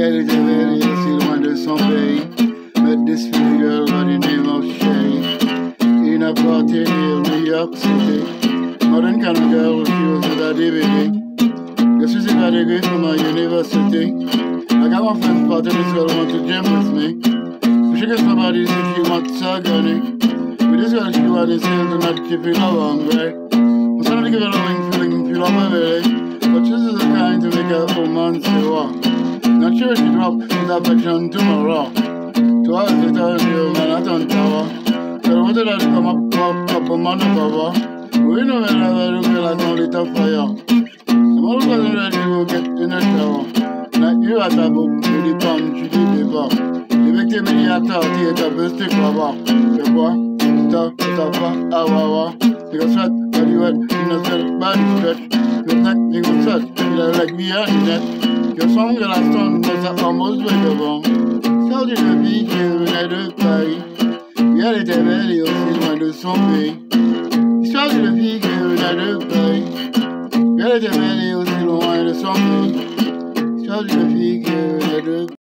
Créer des verres si loin de son pays. Mettre this figures loin du name of Shay, In a party near New York City. Modern kind of girl, she was with a DVD. Je suis a degree from my university. I got my friends part of this girl want to gym with me. She gets somebody if she wants her gunny. But this girl she do all this here to not keep it along, right? I'm starting to give her a wing feeling, feel on my belly. But she's the kind to make a woman say, wow. children up Without tomorrow To us you man I what did I come up We know I don't fire. Ready we'll get in tower Like you at a book to the river. You make me a The boy Stop, stop, Your song, your last song, was almost like a bomb. Tell you the video when I do play. Yeah, it's a video, see my do something. Tell you the video when I do play. Yeah, it's a video, see my do something. Tell you the video when I do